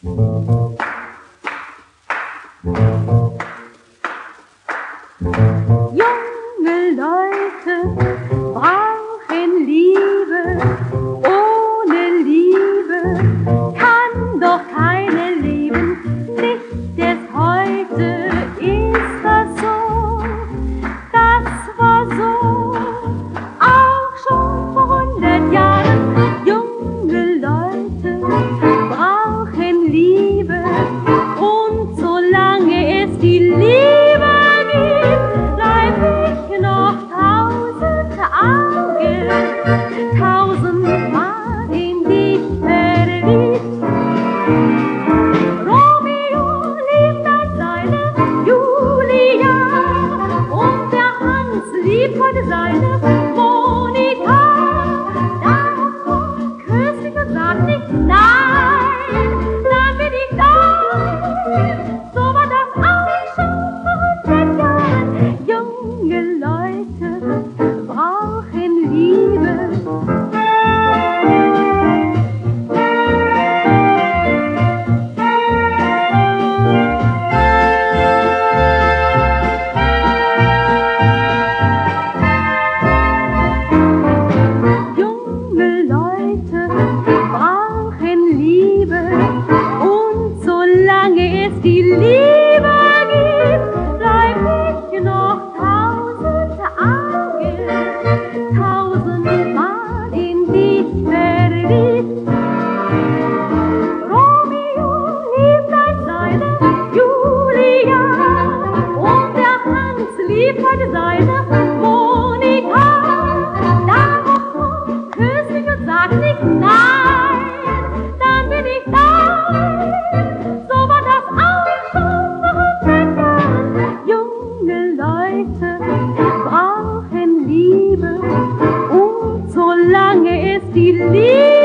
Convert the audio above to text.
Thank you. die Liebe gibt, bleib ich noch tausend Augen, tausend Mal in dich verliebt. Romeo liebt an seine Julia und der Hans liebt heute seine viver.